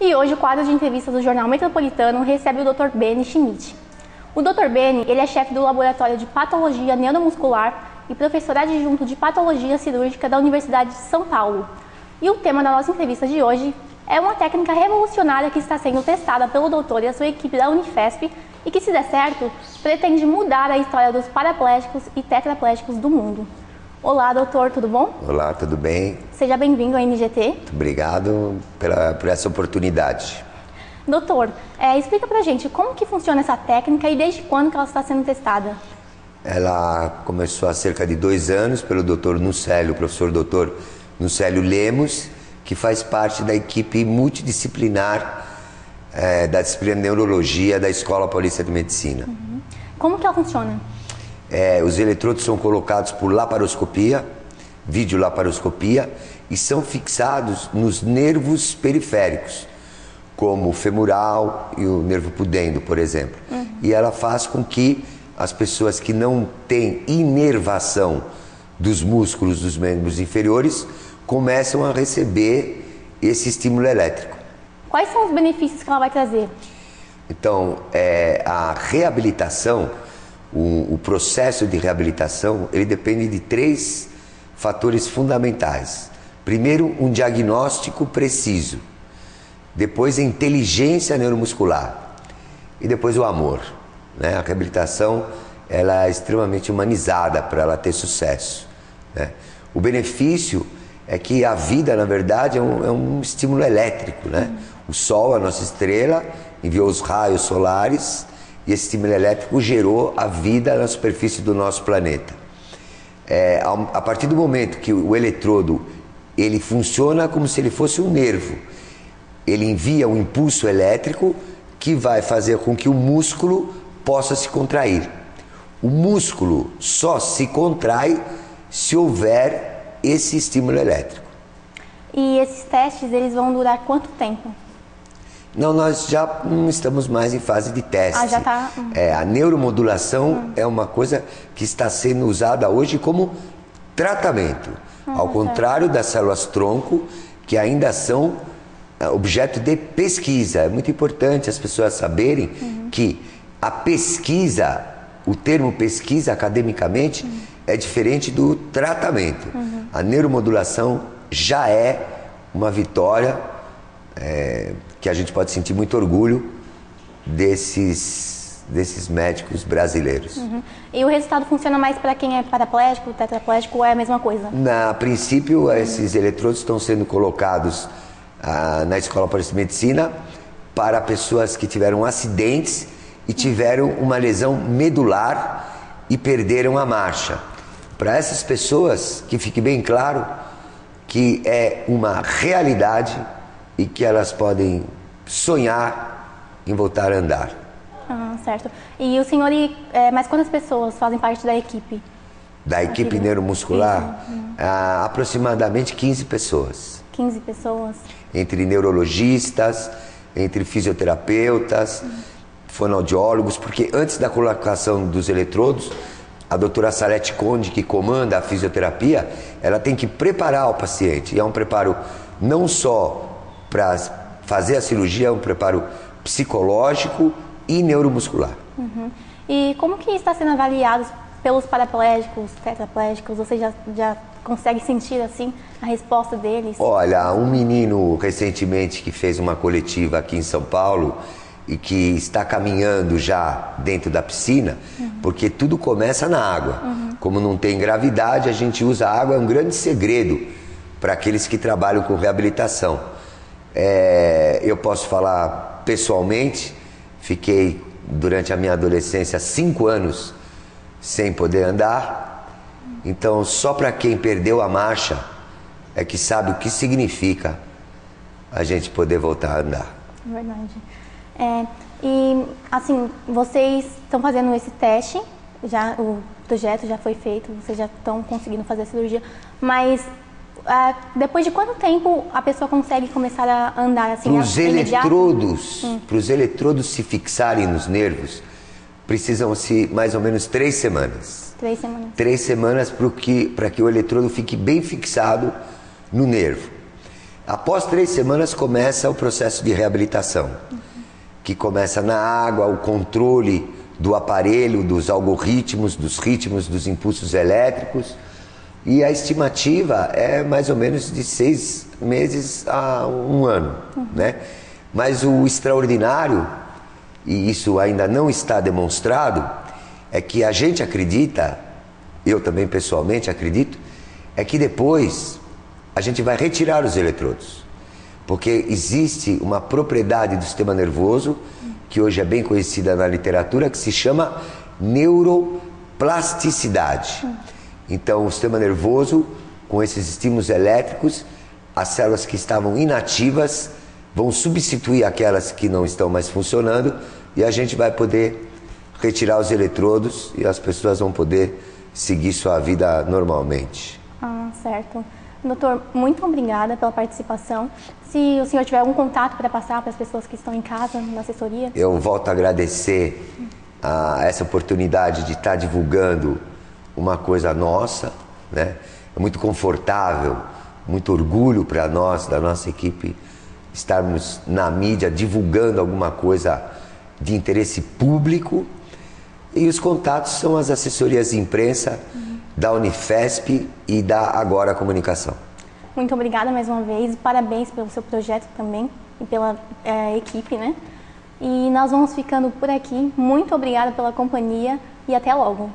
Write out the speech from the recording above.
E hoje o quadro de entrevistas do Jornal Metropolitano recebe o Dr. Benny Schmidt. O Dr. Benny, ele é chefe do Laboratório de Patologia Neuromuscular e professor adjunto de Patologia Cirúrgica da Universidade de São Paulo. E o tema da nossa entrevista de hoje é uma técnica revolucionária que está sendo testada pelo doutor e a sua equipe da Unifesp e que, se der certo, pretende mudar a história dos paraplégicos e tetraplégicos do mundo. Olá, doutor, tudo bom? Olá, tudo bem? Seja bem-vindo à NGT. Muito obrigado pela, por essa oportunidade. Doutor, é, explica pra gente como que funciona essa técnica e desde quando que ela está sendo testada? Ela começou há cerca de dois anos pelo doutor Nucélio, professor doutor Nucélio Lemos, que faz parte da equipe multidisciplinar é, da disciplina de neurologia da Escola Paulista de Medicina. Uhum. Como que ela funciona? É, os eletrodos são colocados por laparoscopia, videolaparoscopia, e são fixados nos nervos periféricos, como o femoral e o nervo pudendo, por exemplo. Uhum. E ela faz com que as pessoas que não têm inervação dos músculos dos membros inferiores começam a receber esse estímulo elétrico. Quais são os benefícios que ela vai trazer? Então, é, a reabilitação, o, o, processo de reabilitação, ele depende de três fatores fundamentais. Primeiro, um diagnóstico preciso. Depois, a inteligência neuromuscular. E depois, o amor. Né? A reabilitação ela é extremamente humanizada para ela ter sucesso. Né? O benefício é que a vida, na verdade, é um, é um estímulo elétrico. Né? O Sol, a nossa estrela, enviou os raios solares e esse estímulo elétrico gerou a vida na superfície do nosso planeta. É, a partir do momento que o eletrodo ele funciona como se ele fosse um nervo, ele envia um impulso elétrico que vai fazer com que o músculo possa se contrair. O músculo só se contrai se houver esse estímulo elétrico. E esses testes eles vão durar quanto tempo? Não, nós já não estamos mais em fase de teste. Ah, já está. É, a neuromodulação uhum. é uma coisa que está sendo usada hoje como tratamento. Uhum, Ao contrário certo. das células tronco, que ainda são é, objeto de pesquisa. É muito importante as pessoas saberem uhum. que a pesquisa, o termo pesquisa academicamente, uhum. é diferente do tratamento. Uhum. A neuromodulação já é uma vitória é, que a gente pode sentir muito orgulho desses, desses médicos brasileiros. Uhum. E o resultado funciona mais para quem é paraplégico, tetraplégico ou é a mesma coisa? Na princípio, esses eletrodos estão sendo colocados ah, na Escola de Medicina para pessoas que tiveram acidentes e tiveram uma lesão medular e perderam a marcha. Para essas pessoas, que fique bem claro que é uma realidade e que elas podem sonhar em voltar a andar. Ah, certo. E o senhor, é, mas quantas pessoas fazem parte da equipe? Da equipe neuromuscular? Ah, aproximadamente 15 pessoas. 15 pessoas? Entre neurologistas, entre fisioterapeutas. Uhum fonoaudiólogos, porque antes da colocação dos eletrodos, a doutora Salete Conde, que comanda a fisioterapia, ela tem que preparar o paciente. E é um preparo não só para fazer a cirurgia, é um preparo psicológico e neuromuscular. Uhum. E como que está sendo avaliado pelos paraplégicos, tetraplégicos? Você já, já consegue sentir assim a resposta deles? Olha, um menino recentemente que fez uma coletiva aqui em São Paulo, e que está caminhando já dentro da piscina, uhum. porque tudo começa na água. Uhum. Como não tem gravidade, a gente usa a água, é um grande segredo para aqueles que trabalham com reabilitação. É, eu posso falar pessoalmente, fiquei durante a minha adolescência cinco anos sem poder andar, então só para quem perdeu a marcha é que sabe o que significa a gente poder voltar a andar. Verdade. É, e assim, vocês estão fazendo esse teste, já o projeto já foi feito, vocês já estão conseguindo fazer a cirurgia, mas é, depois de quanto tempo a pessoa consegue começar a andar assim? Para os eletrodos, hum. para os eletrodos se fixarem nos nervos, precisam-se mais ou menos três semanas. Três semanas. Três semanas para que, que o eletrodo fique bem fixado no nervo. Após três semanas começa o processo de reabilitação, uhum. que começa na água, o controle do aparelho, dos algoritmos, dos ritmos, dos impulsos elétricos. E a estimativa é mais ou menos de seis meses a um ano, uhum. né? Mas o extraordinário, e isso ainda não está demonstrado, é que a gente acredita, eu também pessoalmente acredito, é que depois a gente vai retirar os eletrodos. Porque existe uma propriedade do sistema nervoso, que hoje é bem conhecida na literatura, que se chama neuroplasticidade. Então, o sistema nervoso, com esses estímulos elétricos, as células que estavam inativas vão substituir aquelas que não estão mais funcionando e a gente vai poder retirar os eletrodos e as pessoas vão poder seguir sua vida normalmente. Ah, certo. Doutor, muito obrigada pela participação. Se o senhor tiver algum contato para passar para as pessoas que estão em casa, na assessoria. Eu volto a agradecer a essa oportunidade de estar divulgando uma coisa nossa, né? É muito confortável, muito orgulho para nós, da nossa equipe, estarmos na mídia divulgando alguma coisa de interesse público. E os contatos são as assessorias de imprensa. Uhum da Unifesp e da Agora Comunicação. Muito obrigada mais uma vez, parabéns pelo seu projeto também e pela é, equipe, né? E nós vamos ficando por aqui. Muito obrigada pela companhia e até logo.